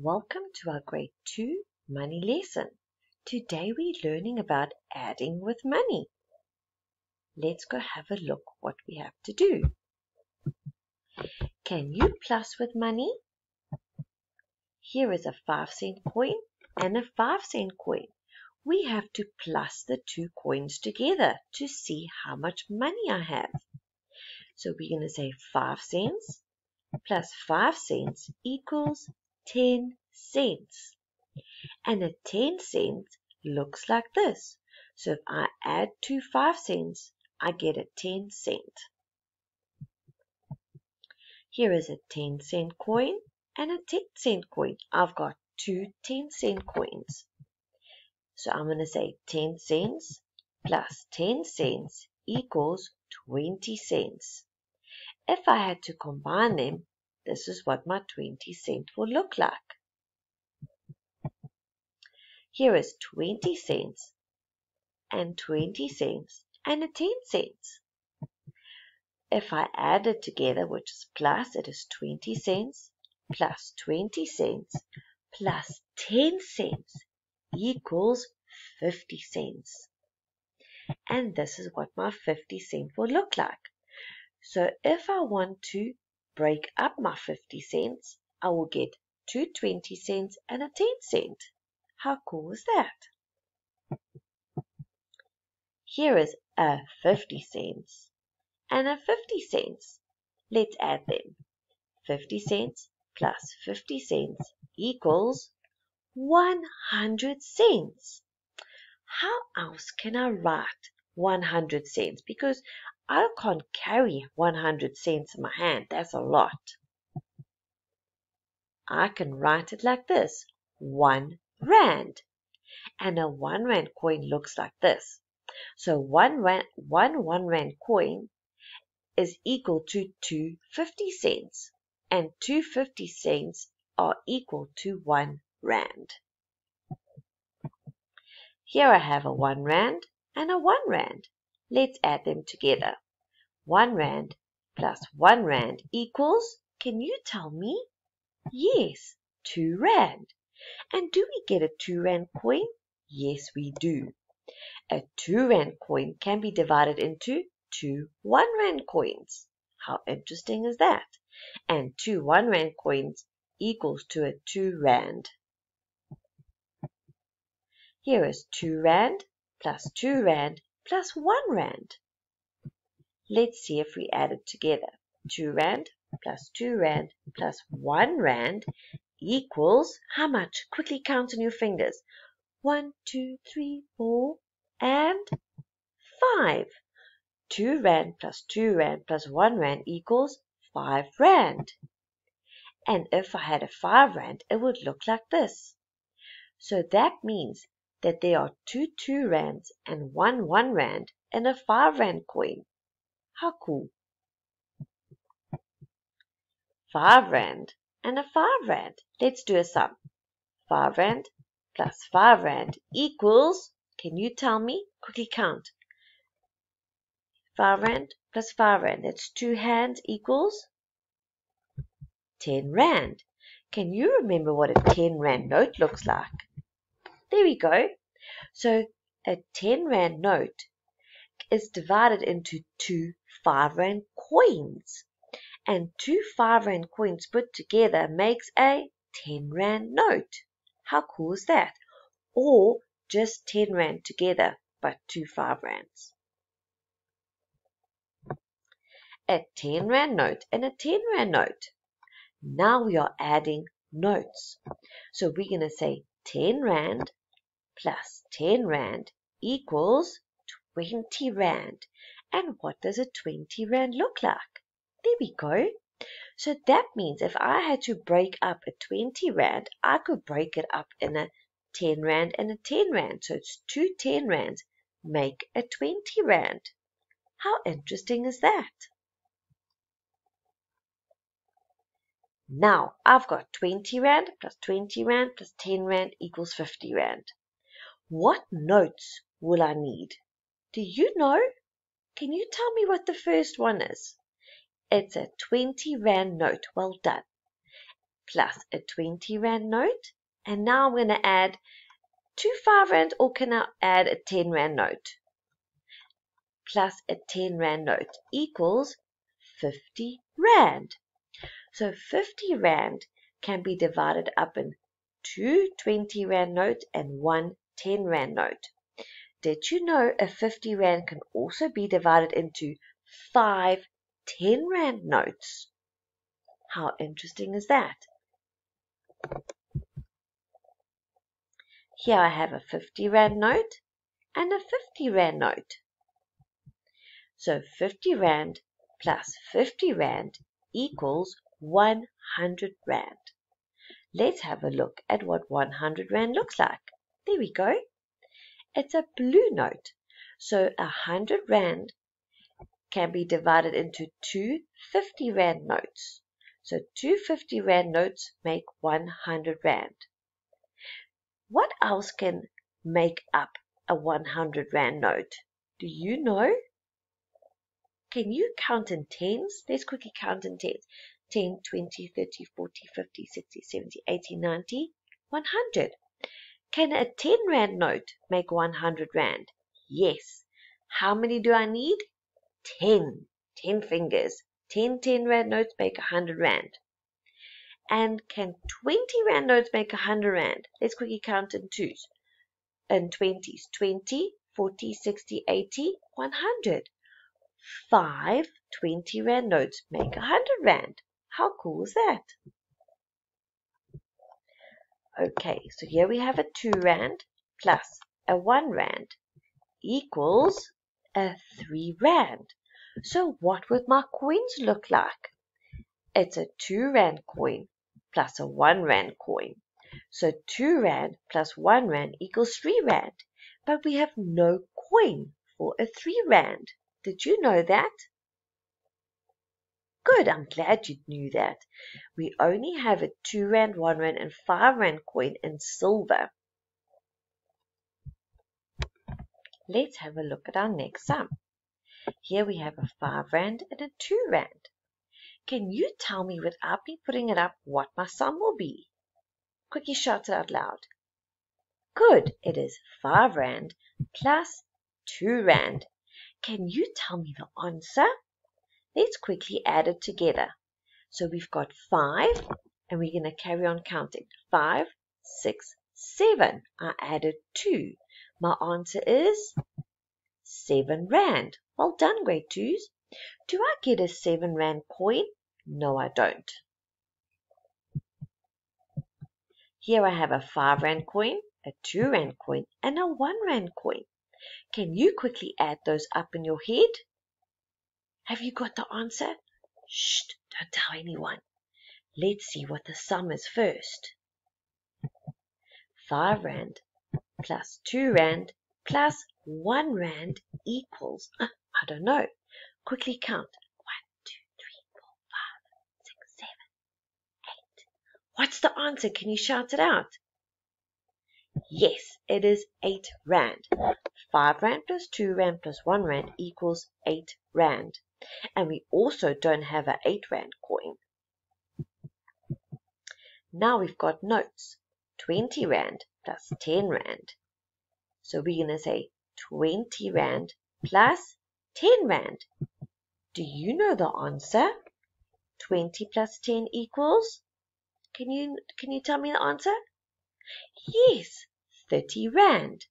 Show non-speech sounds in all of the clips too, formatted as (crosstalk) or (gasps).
Welcome to our grade 2 money lesson. Today we're learning about adding with money. Let's go have a look what we have to do. Can you plus with money? Here is a 5 cent coin and a 5 cent coin. We have to plus the two coins together to see how much money I have. So we're going to say 5 cents plus 5 cents equals 10 cents. And a 10 cents looks like this. So if I add two 5 cents, I get a 10 cent. Here is a 10 cent coin and a 10 cent coin. I've got two 10 cent coins. So I'm going to say 10 cents plus 10 cents equals 20 cents. If I had to combine them, this is what my 20 cent will look like. Here is 20 cents and 20 cents and a 10 cents. If I add it together, which is plus, it is 20 cents plus 20 cents plus 10 cents equals 50 cents. And this is what my 50 cent will look like. So if I want to break up my 50 cents, I will get two 20 cents and a 10 cent. How cool is that? Here is a 50 cents and a 50 cents. Let's add them. 50 cents plus 50 cents equals 100 cents. How else can I write 100 cents? Because I can't carry 100 cents in my hand. That's a lot. I can write it like this. One rand. And a one rand coin looks like this. So one rand, one one rand coin is equal to two fifty cents. And two fifty cents are equal to one rand. Here I have a one rand and a one rand. Let's add them together. 1 rand plus 1 rand equals, can you tell me? Yes, 2 rand. And do we get a 2 rand coin? Yes, we do. A 2 rand coin can be divided into two 1 rand coins. How interesting is that? And two 1 rand coins equals to a 2 rand. Here is 2 rand plus 2 rand plus 1 rand. Let's see if we add it together. 2 rand plus 2 rand plus 1 rand equals how much? Quickly count on your fingers. 1, 2, 3, 4, and 5. 2 rand plus 2 rand plus 1 rand equals 5 rand. And if I had a 5 rand, it would look like this. So that means that there are two 2 rands and one 1 rand and a 5 rand coin. How cool. Five rand and a five rand. Let's do a sum. Five rand plus five rand equals, can you tell me? Quickly count. Five rand plus five rand. That's two hands equals ten rand. Can you remember what a ten rand note looks like? There we go. So a ten rand note is divided into two 5 rand coins. And two 5 rand coins put together makes a 10 rand note. How cool is that? Or just 10 rand together, but two 5 rands. A 10 rand note and a 10 rand note. Now we are adding notes. So we're going to say 10 rand plus 10 rand equals 20 rand. And what does a 20 rand look like? There we go. So that means if I had to break up a 20 rand, I could break it up in a 10 rand and a 10 rand. So it's two 10 rands make a 20 rand. How interesting is that? Now, I've got 20 rand plus 20 rand plus 10 rand equals 50 rand. What notes will I need? Do you know? Can you tell me what the first one is? It's a 20 Rand note. Well done. plus a 20 Rand note. And now I'm going to add two 5 Rand or can I add a 10 Rand note? Plus a 10 Rand note equals 50 Rand. So 50 Rand can be divided up in two 20 Rand notes and one 10 Rand note. Did you know a 50 Rand can also be divided into five 10 Rand notes? How interesting is that? Here I have a 50 Rand note and a 50 Rand note. So 50 Rand plus 50 Rand equals 100 Rand. Let's have a look at what 100 Rand looks like. There we go. It's a blue note. So a 100 Rand can be divided into two 50 Rand notes. So two 50 Rand notes make 100 Rand. What else can make up a 100 Rand note? Do you know? Can you count in tens? Let's quickly count in tens. 10, 20, 30, 40, 50, 60, 70, 80, 90, 100. Can a 10 Rand note make 100 Rand? Yes. How many do I need? 10. 10 fingers. 10 10 Rand notes make 100 Rand. And can 20 Rand notes make 100 Rand? Let's quickly count in twos. In 20s. 20, 40, 60, 80, 100. Five 20 Rand notes make 100 Rand. How cool is that? Okay, so here we have a 2 Rand plus a 1 Rand equals a 3 Rand. So what would my coins look like? It's a 2 Rand coin plus a 1 Rand coin. So 2 Rand plus 1 Rand equals 3 Rand. But we have no coin for a 3 Rand. Did you know that? Good, I'm glad you knew that. We only have a 2 Rand, 1 Rand, and 5 Rand coin in silver. Let's have a look at our next sum. Here we have a 5 Rand and a 2 Rand. Can you tell me without me putting it up what my sum will be? Quickly shout it out loud. Good, it is 5 Rand plus 2 Rand. Can you tell me the answer? Let's quickly add it together. So we've got 5, and we're going to carry on counting. 5, 6, 7. I added 2. My answer is 7 Rand. Well done, grade 2s. Do I get a 7 Rand coin? No, I don't. Here I have a 5 Rand coin, a 2 Rand coin, and a 1 Rand coin. Can you quickly add those up in your head? Have you got the answer? Shh, don't tell anyone. Let's see what the sum is first. 5 Rand plus 2 Rand plus 1 Rand equals, uh, I don't know. Quickly count. 1, 2, 3, 4, 5, 6, 7, 8. What's the answer? Can you shout it out? Yes, it is 8 Rand. 5 Rand plus 2 Rand plus 1 Rand equals 8 Rand. And we also don't have an 8 Rand coin. Now we've got notes. 20 Rand plus 10 Rand. So we're going to say 20 Rand plus 10 Rand. Do you know the answer? 20 plus 10 equals? Can you, can you tell me the answer? Yes, 30 Rand.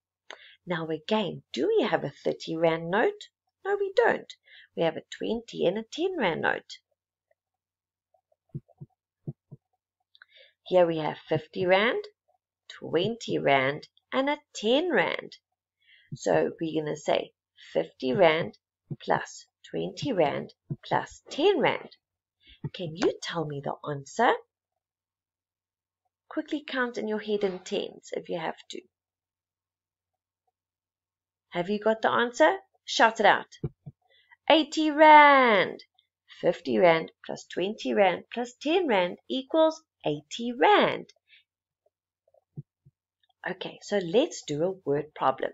Now again, do we have a 30 Rand note? No, we don't we have a 20 and a 10 Rand note. Here we have 50 Rand, 20 Rand, and a 10 Rand. So we're going to say 50 Rand plus 20 Rand plus 10 Rand. Can you tell me the answer? Quickly count in your head in tens if you have to. Have you got the answer? Shout it out. 80 Rand. 50 Rand plus 20 Rand plus 10 Rand equals 80 Rand. Okay, so let's do a word problem.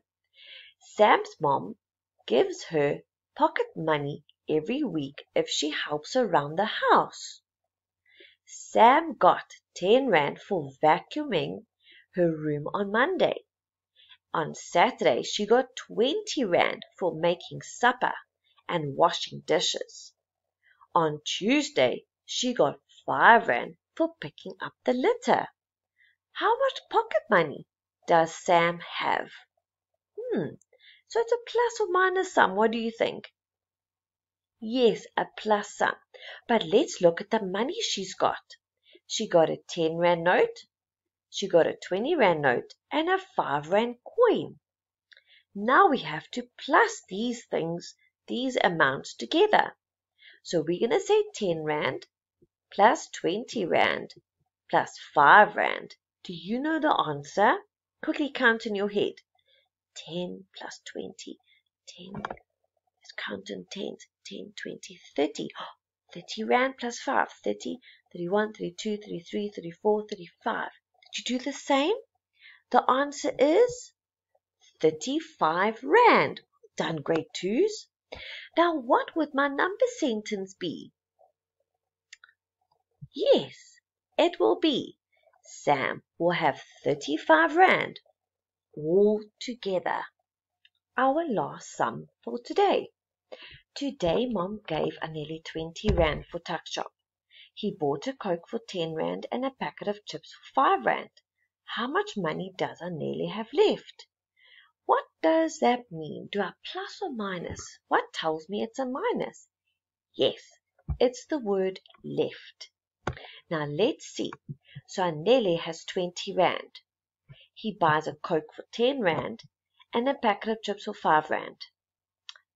Sam's mom gives her pocket money every week if she helps around the house. Sam got 10 Rand for vacuuming her room on Monday. On Saturday, she got 20 Rand for making supper and washing dishes. On Tuesday, she got 5 Rand for picking up the litter. How much pocket money does Sam have? Hmm, so it's a plus or minus sum. What do you think? Yes, a plus sum. But let's look at the money she's got. She got a 10 Rand note, she got a 20 Rand note, and a 5 Rand coin. Now we have to plus these things, these amounts together. So we're going to say 10 Rand plus 20 Rand plus 5 Rand. Do you know the answer? Quickly count in your head. 10 plus 20. 10. Let's count in tens. 10, 20, 30. (gasps) 30 Rand plus 5. 30, 31, 32, 33, 34, 35. Did you do the same? The answer is 35 Rand. Done, grade twos. Now, what would my number sentence be? Yes, it will be Sam will have 35 Rand all together. Our last sum for today. Today, Mom gave Anelli 20 Rand for tuck shop. He bought a Coke for 10 Rand and a packet of chips for 5 Rand. How much money does Anelli have left? What does that mean? Do I plus or minus? What tells me it's a minus? Yes, it's the word left. Now let's see. So Anelli has 20 Rand. He buys a Coke for 10 Rand and a packet of chips for 5 Rand.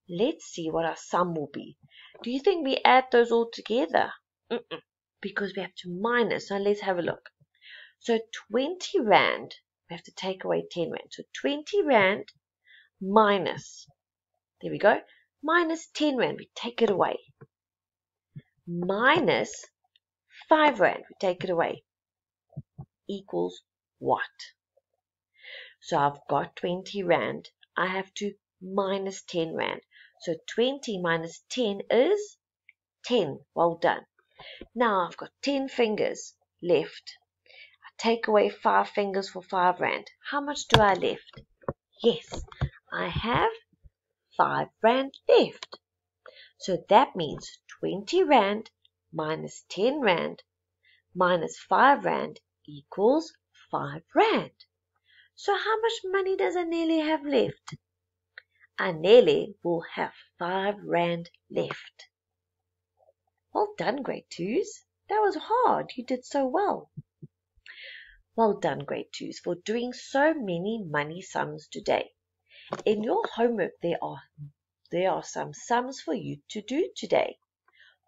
Let's see what our sum will be. Do you think we add those all together? Mm -mm, because we have to minus. Now let's have a look. So 20 Rand, we have to take away 10 Rand. So 20 Rand minus, there we go, minus 10 Rand, we take it away. Minus 5 Rand, we take it away. Equals what? So I've got 20 Rand. I have to minus 10 Rand. So 20 minus 10 is 10. Well done. Now I've got 10 fingers left. Take away 5 fingers for 5 Rand. How much do I left? Yes, I have 5 Rand left. So that means 20 Rand minus 10 Rand minus 5 Rand equals 5 Rand. So how much money does Anelli have left? Anelli will have five rand left. Well done, grade twos. That was hard. You did so well. Well done, grade twos, for doing so many money sums today. In your homework, there are there are some sums for you to do today.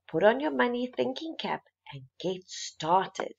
Put on your money thinking cap and get started.